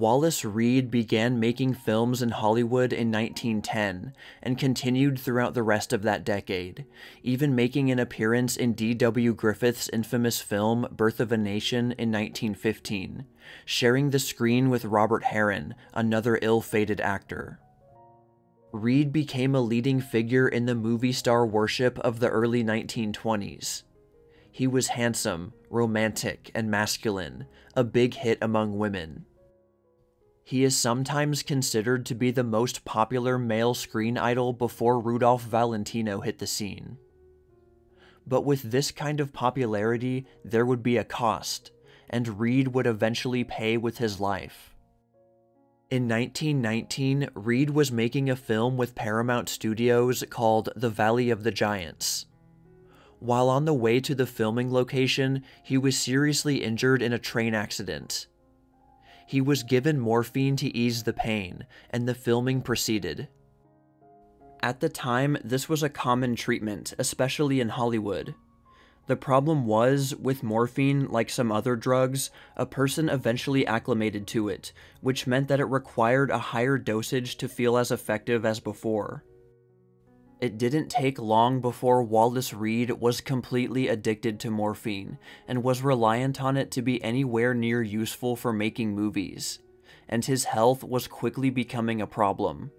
Wallace Reid began making films in Hollywood in 1910 and continued throughout the rest of that decade, even making an appearance in D.W. Griffith's infamous film Birth of a Nation in 1915, sharing the screen with Robert Harron, another ill fated actor. Reid became a leading figure in the movie star worship of the early 1920s. He was handsome, romantic, and masculine, a big hit among women. He is sometimes considered to be the most popular male screen idol before Rudolph Valentino hit the scene. But with this kind of popularity, there would be a cost, and Reid would eventually pay with his life. In 1919, Reid was making a film with Paramount Studios called The Valley of the Giants. While on the way to the filming location, he was seriously injured in a train accident he was given morphine to ease the pain, and the filming proceeded. At the time, this was a common treatment, especially in Hollywood. The problem was, with morphine, like some other drugs, a person eventually acclimated to it, which meant that it required a higher dosage to feel as effective as before. It didn't take long before Wallace Reid was completely addicted to morphine and was reliant on it to be anywhere near useful for making movies, and his health was quickly becoming a problem.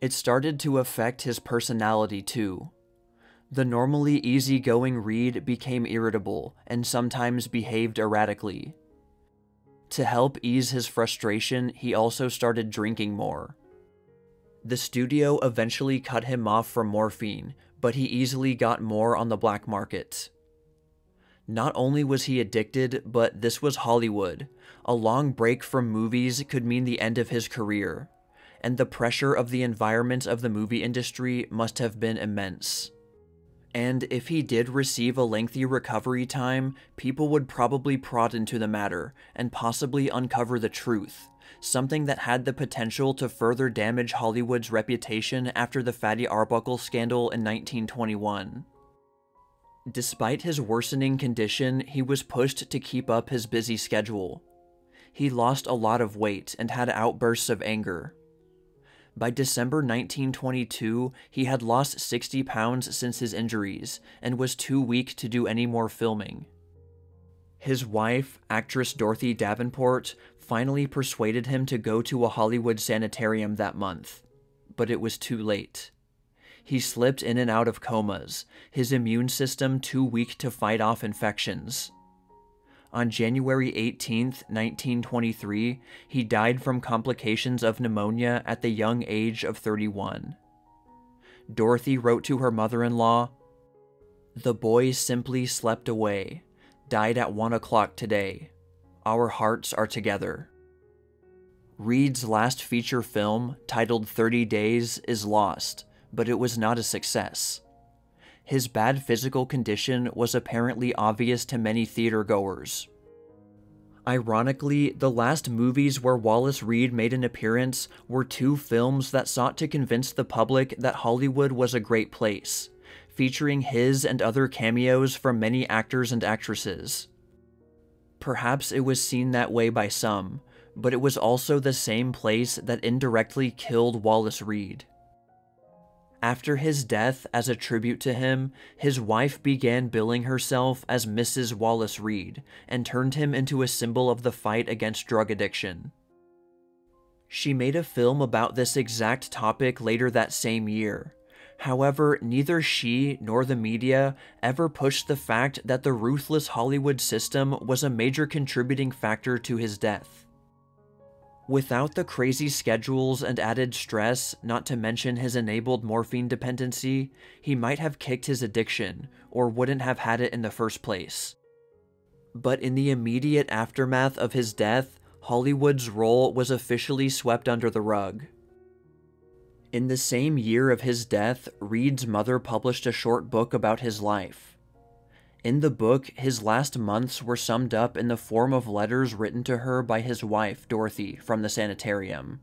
It started to affect his personality too. The normally easygoing Reid became irritable and sometimes behaved erratically. To help ease his frustration, he also started drinking more. The studio eventually cut him off from morphine, but he easily got more on the black market. Not only was he addicted, but this was Hollywood. A long break from movies could mean the end of his career, and the pressure of the environment of the movie industry must have been immense. And if he did receive a lengthy recovery time, people would probably prod into the matter and possibly uncover the truth, something that had the potential to further damage Hollywood's reputation after the Fatty Arbuckle scandal in 1921. Despite his worsening condition, he was pushed to keep up his busy schedule. He lost a lot of weight and had outbursts of anger. By December 1922, he had lost 60 pounds since his injuries and was too weak to do any more filming. His wife, actress Dorothy Davenport, finally persuaded him to go to a Hollywood sanitarium that month, but it was too late. He slipped in and out of comas, his immune system too weak to fight off infections. On January 18, 1923, he died from complications of pneumonia at the young age of 31. Dorothy wrote to her mother in law The boy simply slept away died at 1 o'clock today. Our hearts are together. Reid's last feature film, titled 30 Days, is lost, but it was not a success. His bad physical condition was apparently obvious to many theatergoers. Ironically, the last movies where Wallace Reid made an appearance were two films that sought to convince the public that Hollywood was a great place featuring his and other cameos from many actors and actresses. Perhaps it was seen that way by some, but it was also the same place that indirectly killed Wallace Reid. After his death, as a tribute to him, his wife began billing herself as Mrs. Wallace Reid and turned him into a symbol of the fight against drug addiction. She made a film about this exact topic later that same year, However, neither she nor the media ever pushed the fact that the ruthless Hollywood system was a major contributing factor to his death. Without the crazy schedules and added stress, not to mention his enabled morphine dependency, he might have kicked his addiction, or wouldn't have had it in the first place. But in the immediate aftermath of his death, Hollywood's role was officially swept under the rug. In the same year of his death, Reid's mother published a short book about his life. In the book, his last months were summed up in the form of letters written to her by his wife, Dorothy, from the sanitarium.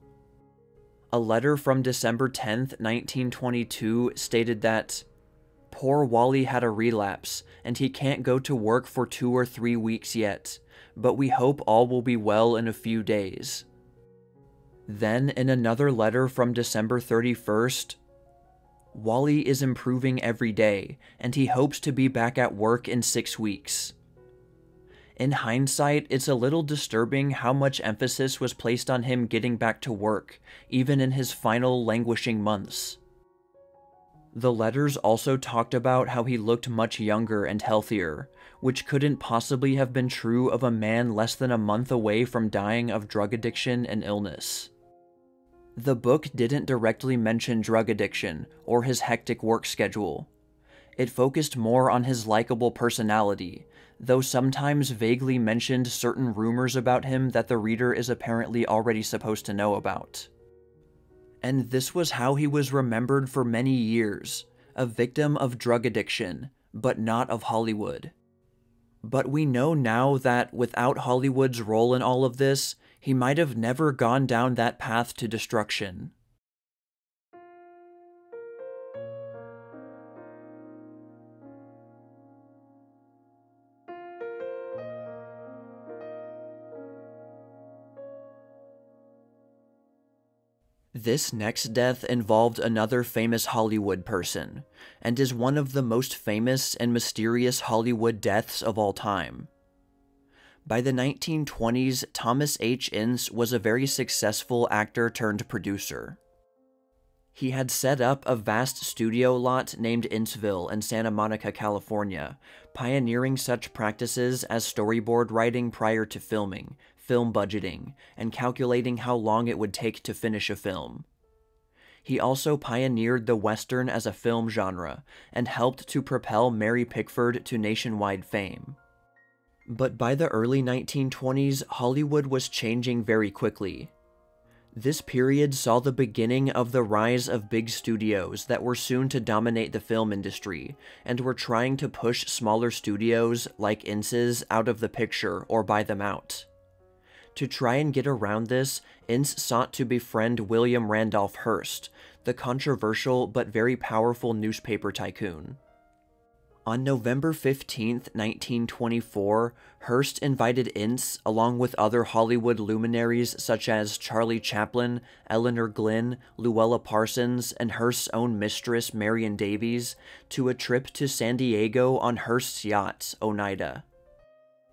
A letter from December 10, 1922, stated that, Poor Wally had a relapse, and he can't go to work for two or three weeks yet, but we hope all will be well in a few days. Then, in another letter from December 31st, Wally is improving every day, and he hopes to be back at work in six weeks. In hindsight, it's a little disturbing how much emphasis was placed on him getting back to work, even in his final languishing months. The letters also talked about how he looked much younger and healthier, which couldn't possibly have been true of a man less than a month away from dying of drug addiction and illness. The book didn't directly mention drug addiction or his hectic work schedule. It focused more on his likable personality, though sometimes vaguely mentioned certain rumors about him that the reader is apparently already supposed to know about. And this was how he was remembered for many years a victim of drug addiction, but not of Hollywood. But we know now that without Hollywood's role in all of this, he might have never gone down that path to destruction. This next death involved another famous Hollywood person, and is one of the most famous and mysterious Hollywood deaths of all time. By the 1920s, Thomas H. Ince was a very successful actor turned producer. He had set up a vast studio lot named Inceville in Santa Monica, California, pioneering such practices as storyboard writing prior to filming, film budgeting, and calculating how long it would take to finish a film. He also pioneered the Western as a film genre, and helped to propel Mary Pickford to nationwide fame. But by the early 1920s, Hollywood was changing very quickly. This period saw the beginning of the rise of big studios that were soon to dominate the film industry, and were trying to push smaller studios, like Ince's, out of the picture or buy them out. To try and get around this, Ince sought to befriend William Randolph Hearst, the controversial but very powerful newspaper tycoon. On November 15, 1924, Hearst invited Ince, along with other Hollywood luminaries such as Charlie Chaplin, Elinor Glyn, Louella Parsons, and Hearst's own mistress, Marion Davies, to a trip to San Diego on Hearst's yacht, Oneida.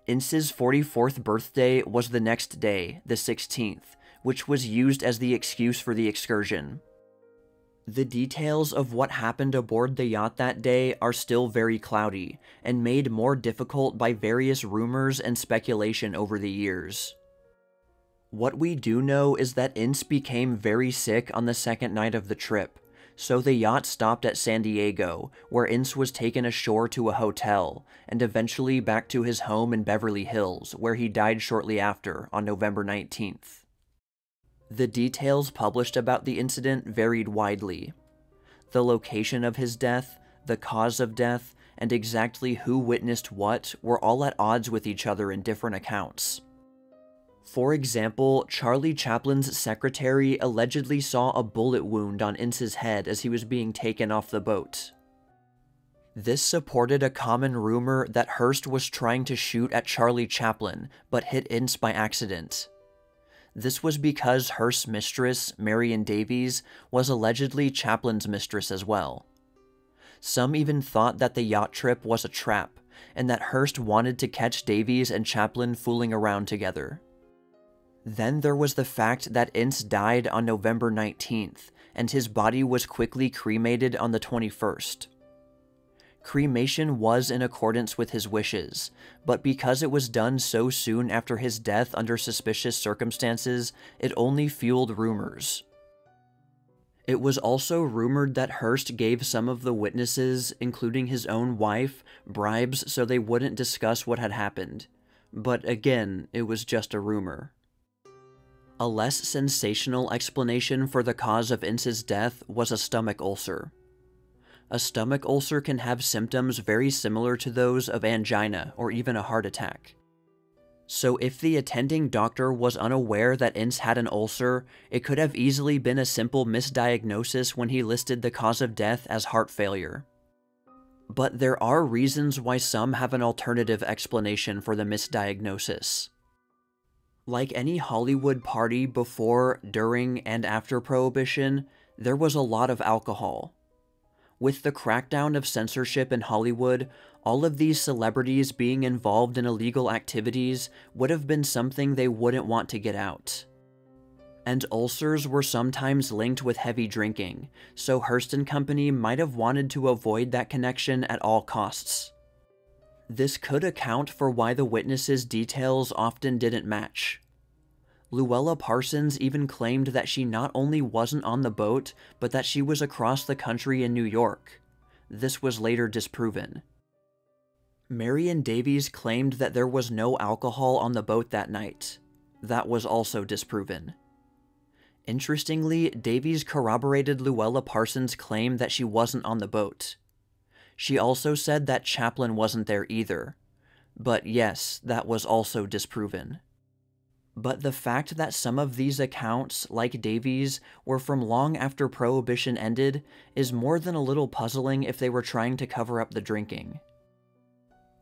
Ince's 44th birthday was the next day, the 16th, which was used as the excuse for the excursion. The details of what happened aboard the yacht that day are still very cloudy, and made more difficult by various rumors and speculation over the years. What we do know is that Ince became very sick on the second night of the trip, so the yacht stopped at San Diego, where Ince was taken ashore to a hotel, and eventually back to his home in Beverly Hills, where he died shortly after, on November 19th. The details published about the incident varied widely. The location of his death, the cause of death, and exactly who witnessed what were all at odds with each other in different accounts. For example, Charlie Chaplin's secretary allegedly saw a bullet wound on Ince's head as he was being taken off the boat. This supported a common rumor that Hearst was trying to shoot at Charlie Chaplin, but hit Ince by accident. This was because Hearst's mistress, Marion Davies, was allegedly Chaplin's mistress as well. Some even thought that the yacht trip was a trap, and that Hearst wanted to catch Davies and Chaplin fooling around together. Then there was the fact that Ince died on November 19th, and his body was quickly cremated on the 21st. Cremation was in accordance with his wishes, but because it was done so soon after his death under suspicious circumstances, it only fueled rumors. It was also rumored that Hearst gave some of the witnesses, including his own wife, bribes so they wouldn't discuss what had happened. But again, it was just a rumor. A less sensational explanation for the cause of Ince's death was a stomach ulcer a stomach ulcer can have symptoms very similar to those of angina or even a heart attack. So if the attending doctor was unaware that Ince had an ulcer, it could have easily been a simple misdiagnosis when he listed the cause of death as heart failure. But there are reasons why some have an alternative explanation for the misdiagnosis. Like any Hollywood party before, during, and after Prohibition, there was a lot of alcohol. With the crackdown of censorship in Hollywood, all of these celebrities being involved in illegal activities would have been something they wouldn't want to get out. And ulcers were sometimes linked with heavy drinking, so Hearst and Company might have wanted to avoid that connection at all costs. This could account for why the witnesses' details often didn't match. Louella Parsons even claimed that she not only wasn't on the boat, but that she was across the country in New York. This was later disproven. Marion Davies claimed that there was no alcohol on the boat that night. That was also disproven. Interestingly, Davies corroborated Louella Parsons' claim that she wasn't on the boat. She also said that Chaplin wasn't there either. But yes, that was also disproven. But the fact that some of these accounts, like Davies, were from long after Prohibition ended is more than a little puzzling if they were trying to cover up the drinking.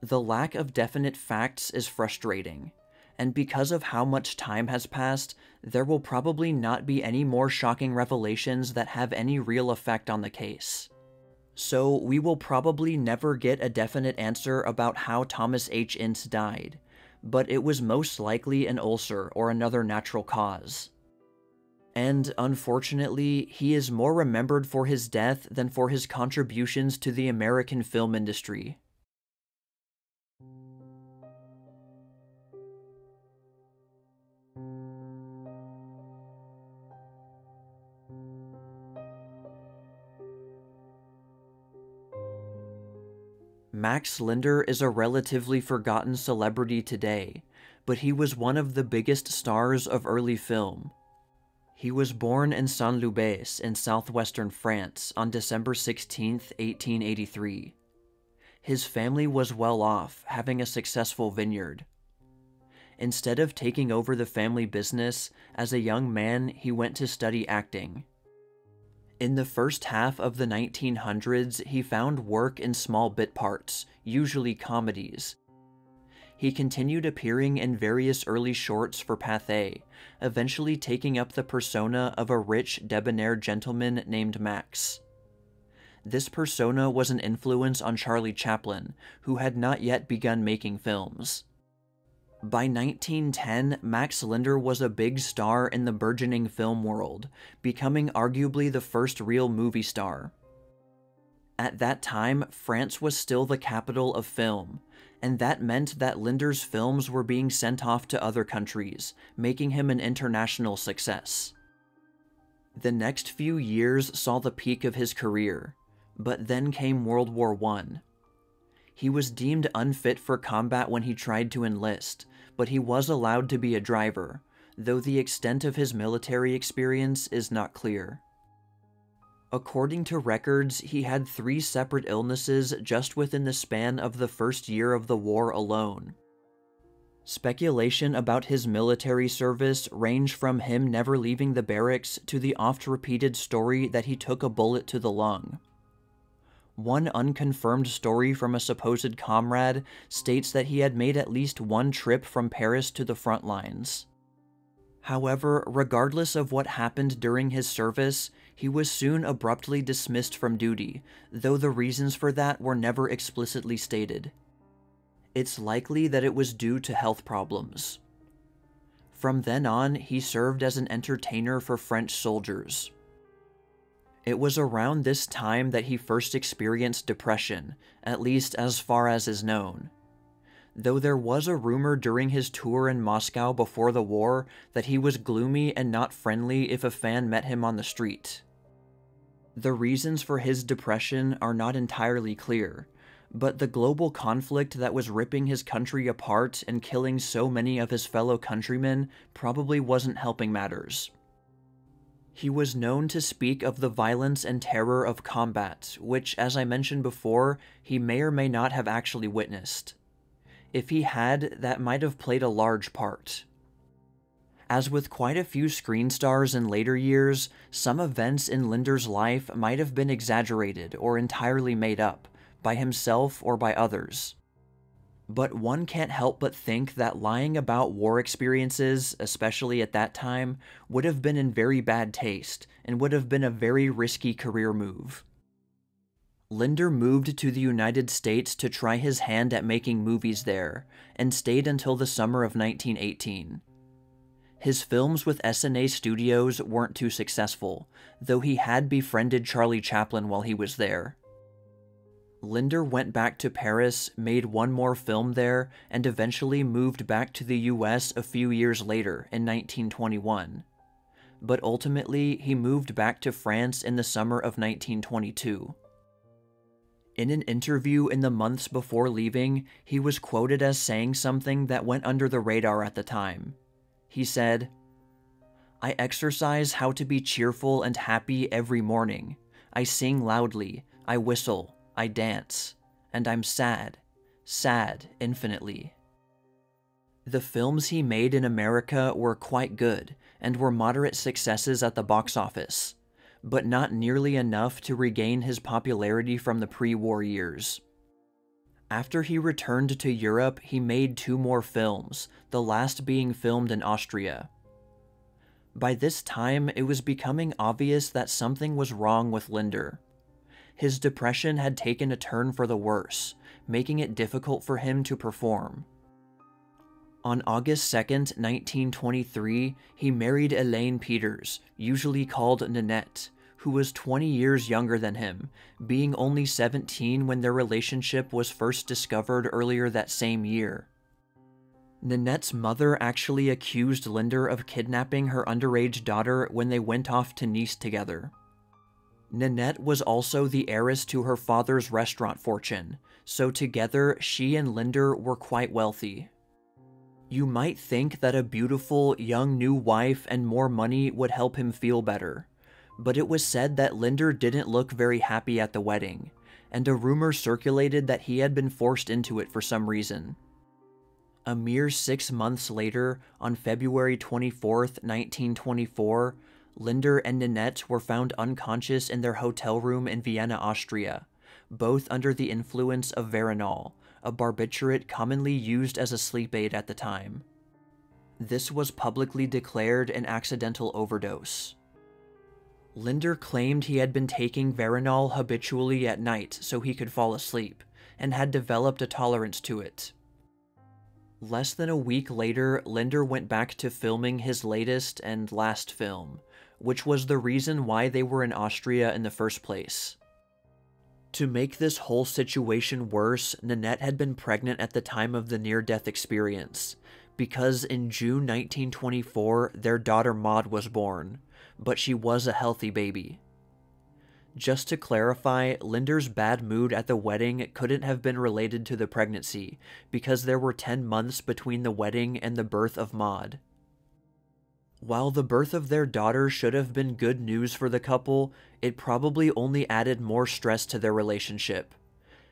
The lack of definite facts is frustrating, and because of how much time has passed, there will probably not be any more shocking revelations that have any real effect on the case. So, we will probably never get a definite answer about how Thomas H. Ince died, but it was most likely an ulcer or another natural cause. And unfortunately, he is more remembered for his death than for his contributions to the American film industry. Max Linder is a relatively forgotten celebrity today, but he was one of the biggest stars of early film. He was born in Saint-Loubès in southwestern France on December 16, 1883. His family was well off, having a successful vineyard. Instead of taking over the family business, as a young man he went to study acting. In the first half of the 1900s, he found work in small bit parts, usually comedies. He continued appearing in various early shorts for Pathé, eventually taking up the persona of a rich, debonair gentleman named Max. This persona was an influence on Charlie Chaplin, who had not yet begun making films. By 1910, Max Linder was a big star in the burgeoning film world, becoming arguably the first real movie star. At that time, France was still the capital of film, and that meant that Linder's films were being sent off to other countries, making him an international success. The next few years saw the peak of his career, but then came World War I, he was deemed unfit for combat when he tried to enlist, but he was allowed to be a driver, though the extent of his military experience is not clear. According to records, he had three separate illnesses just within the span of the first year of the war alone. Speculation about his military service range from him never leaving the barracks to the oft-repeated story that he took a bullet to the lung. One unconfirmed story from a supposed comrade states that he had made at least one trip from Paris to the front lines. However, regardless of what happened during his service, he was soon abruptly dismissed from duty, though the reasons for that were never explicitly stated. It's likely that it was due to health problems. From then on, he served as an entertainer for French soldiers. It was around this time that he first experienced depression, at least as far as is known. Though there was a rumor during his tour in Moscow before the war that he was gloomy and not friendly if a fan met him on the street. The reasons for his depression are not entirely clear, but the global conflict that was ripping his country apart and killing so many of his fellow countrymen probably wasn't helping matters. He was known to speak of the violence and terror of combat, which, as I mentioned before, he may or may not have actually witnessed. If he had, that might have played a large part. As with quite a few screen stars in later years, some events in Linder's life might have been exaggerated or entirely made up, by himself or by others. But one can't help but think that lying about war experiences, especially at that time, would have been in very bad taste and would have been a very risky career move. Linder moved to the United States to try his hand at making movies there, and stayed until the summer of 1918. His films with Essanay Studios weren't too successful, though he had befriended Charlie Chaplin while he was there. Linder went back to Paris, made one more film there, and eventually moved back to the US a few years later in 1921. But ultimately, he moved back to France in the summer of 1922. In an interview in the months before leaving, he was quoted as saying something that went under the radar at the time. He said, I exercise how to be cheerful and happy every morning. I sing loudly, I whistle, I dance, and I'm sad, sad infinitely. The films he made in America were quite good and were moderate successes at the box office, but not nearly enough to regain his popularity from the pre war years. After he returned to Europe, he made two more films, the last being filmed in Austria. By this time, it was becoming obvious that something was wrong with Linder. His depression had taken a turn for the worse, making it difficult for him to perform. On August 2, 1923, he married Elaine Peters, usually called Nanette, who was 20 years younger than him, being only 17 when their relationship was first discovered earlier that same year. Nanette's mother actually accused Linder of kidnapping her underage daughter when they went off to Nice together. Nanette was also the heiress to her father's restaurant fortune, so together she and Linder were quite wealthy. You might think that a beautiful, young new wife and more money would help him feel better, but it was said that Linder didn't look very happy at the wedding, and a rumor circulated that he had been forced into it for some reason. A mere six months later, on February 24, 1924, Linder and Nanette were found unconscious in their hotel room in Vienna, Austria, both under the influence of Veronal, a barbiturate commonly used as a sleep aid at the time. This was publicly declared an accidental overdose. Linder claimed he had been taking Veronal habitually at night so he could fall asleep, and had developed a tolerance to it. Less than a week later, Linder went back to filming his latest and last film, which was the reason why they were in Austria in the first place. To make this whole situation worse, Nanette had been pregnant at the time of the near death experience, because in June 1924 their daughter Maud was born but she was a healthy baby. Just to clarify, Linder's bad mood at the wedding couldn't have been related to the pregnancy, because there were 10 months between the wedding and the birth of Maud. While the birth of their daughter should have been good news for the couple, it probably only added more stress to their relationship.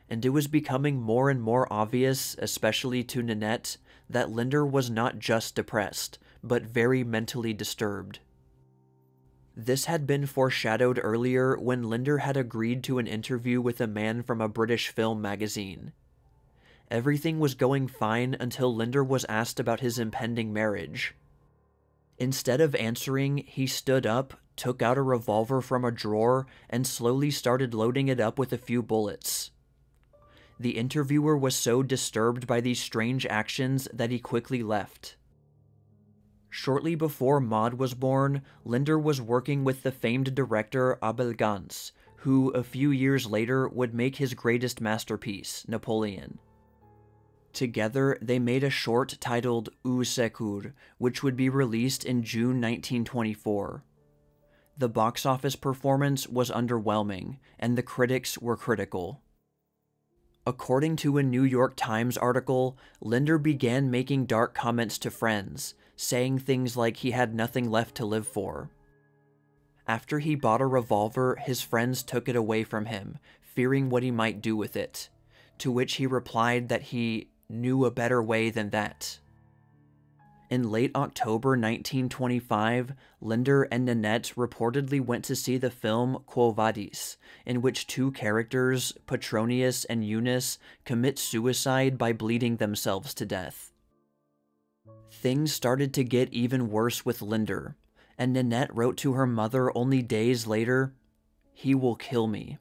And it was becoming more and more obvious, especially to Nanette, that Linder was not just depressed, but very mentally disturbed. This had been foreshadowed earlier when Linder had agreed to an interview with a man from a British film magazine. Everything was going fine until Linder was asked about his impending marriage. Instead of answering, he stood up, took out a revolver from a drawer, and slowly started loading it up with a few bullets. The interviewer was so disturbed by these strange actions that he quickly left. Shortly before Maud was born, Linder was working with the famed director Abel Gance, who a few years later would make his greatest masterpiece, Napoleon. Together, they made a short titled Au Secours, which would be released in June 1924. The box office performance was underwhelming, and the critics were critical. According to a New York Times article, Linder began making dark comments to friends, saying things like he had nothing left to live for. After he bought a revolver, his friends took it away from him, fearing what he might do with it, to which he replied that he knew a better way than that. In late October 1925, Linder and Nanette reportedly went to see the film Quo Vadis, in which two characters, Petronius and Eunice, commit suicide by bleeding themselves to death. Things started to get even worse with Linder, and Nanette wrote to her mother only days later, He will kill me.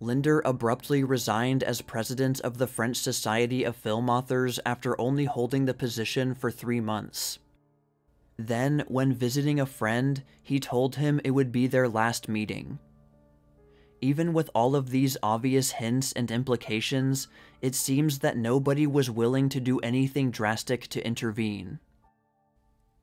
Linder abruptly resigned as president of the French Society of Film Authors after only holding the position for three months. Then, when visiting a friend, he told him it would be their last meeting. Even with all of these obvious hints and implications, it seems that nobody was willing to do anything drastic to intervene.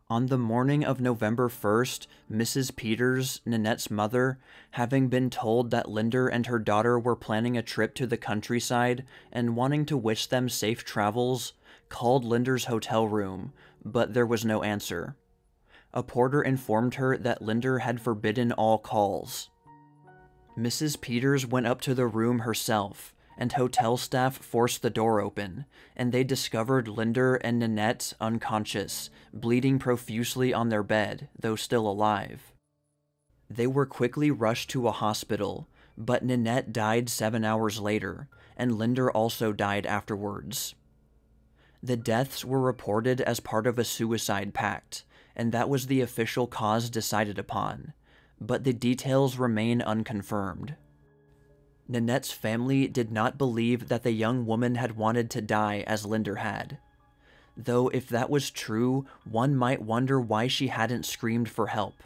On the morning of November 1st, Mrs. Peters, Nanette's mother, having been told that Linder and her daughter were planning a trip to the countryside and wanting to wish them safe travels, called Linder's hotel room, but there was no answer. A porter informed her that Linder had forbidden all calls. Mrs. Peters went up to the room herself, and hotel staff forced the door open, and they discovered Linder and Nanette unconscious, bleeding profusely on their bed, though still alive. They were quickly rushed to a hospital, but Nanette died seven hours later, and Linder also died afterwards. The deaths were reported as part of a suicide pact, and that was the official cause decided upon, but the details remain unconfirmed. Nanette's family did not believe that the young woman had wanted to die as Linder had. Though if that was true, one might wonder why she hadn't screamed for help.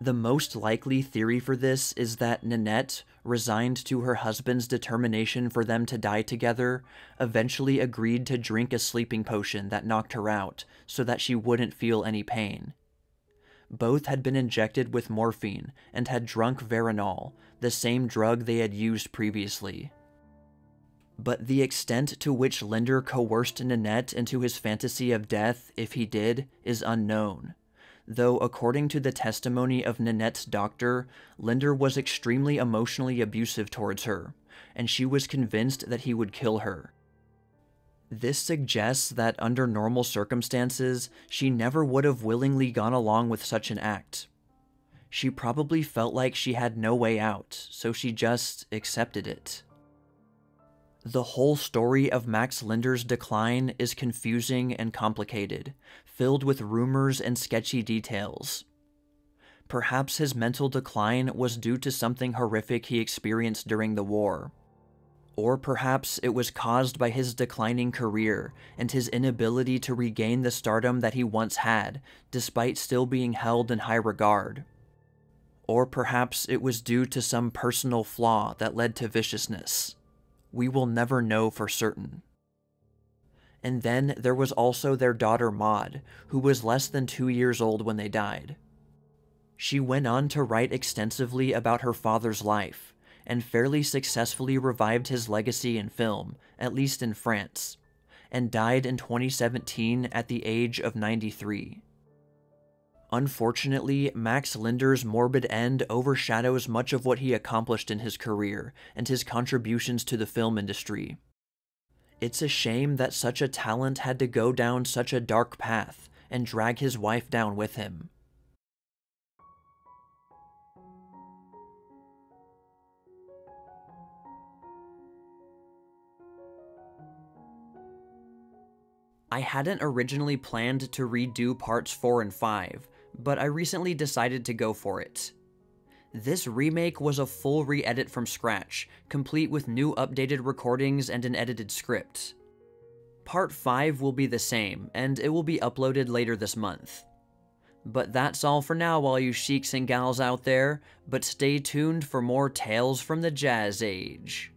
The most likely theory for this is that Nanette, resigned to her husband's determination for them to die together, eventually agreed to drink a sleeping potion that knocked her out so that she wouldn't feel any pain. Both had been injected with morphine and had drunk Veronal, the same drug they had used previously. But the extent to which Linder coerced Nanette into his fantasy of death, if he did, is unknown. Though, according to the testimony of Nanette's doctor, Linder was extremely emotionally abusive towards her, and she was convinced that he would kill her. This suggests that under normal circumstances, she never would have willingly gone along with such an act. She probably felt like she had no way out, so she just accepted it. The whole story of Max Linder's decline is confusing and complicated, filled with rumors and sketchy details. Perhaps his mental decline was due to something horrific he experienced during the war. Or perhaps it was caused by his declining career and his inability to regain the stardom that he once had, despite still being held in high regard. Or perhaps it was due to some personal flaw that led to viciousness. We will never know for certain. And then there was also their daughter Maud, who was less than two years old when they died. She went on to write extensively about her father's life, and fairly successfully revived his legacy in film, at least in France, and died in 2017 at the age of 93. Unfortunately, Max Linder's morbid end overshadows much of what he accomplished in his career and his contributions to the film industry. It's a shame that such a talent had to go down such a dark path and drag his wife down with him. I hadn't originally planned to redo parts 4 and 5, but I recently decided to go for it. This remake was a full re edit from scratch, complete with new updated recordings and an edited script. Part 5 will be the same, and it will be uploaded later this month. But that's all for now, all you sheiks and gals out there, but stay tuned for more tales from the Jazz Age.